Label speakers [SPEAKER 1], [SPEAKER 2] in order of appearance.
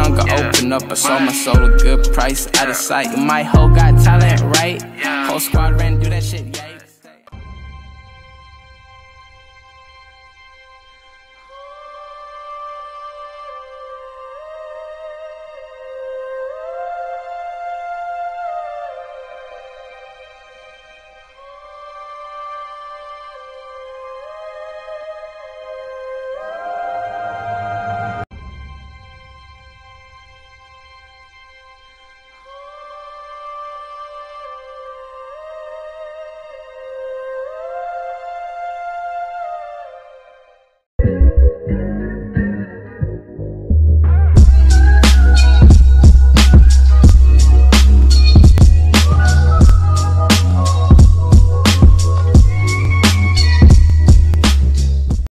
[SPEAKER 1] I open up, I sold my soul a good price. Out of sight, my hoe got talent, right?